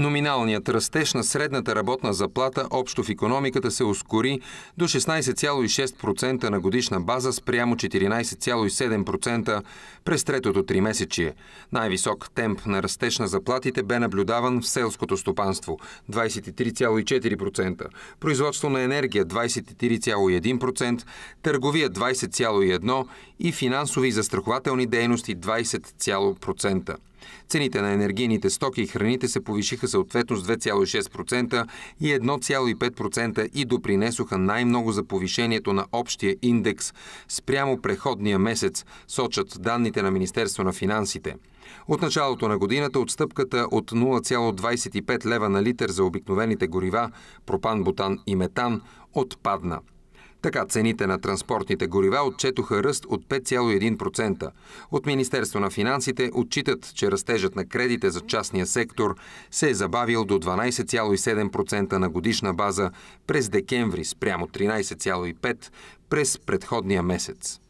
Номиналният растеж на средната работна заплата общо в економиката се ускори до 16,6% на годишна база спрямо 14,7% през третото три месечие. Най-висок темп на растеж на заплатите бе наблюдаван в селското стопанство – 23,4%, производство на енергия – 23,1%, търговия – 20,1% и финансови и застрахователни дейности – 20,%. Цените на енергийните стоки и храните се повишиха съответно с 2,6% и 1,5% и допринесоха най-много за повишението на общия индекс спрямо преходния месец, сочат данните на Министерство на финансите. От началото на годината отстъпката от 0,25 лева на литър за обикновените горива, пропан, бутан и метан отпадна. Така цените на транспортните горива отчетоха ръст от 5,1%. От Министерство на финансите отчитат, че растежът на кредите за частния сектор се е забавил до 12,7% на годишна база през декември спрямо 13,5% през предходния месец.